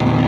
you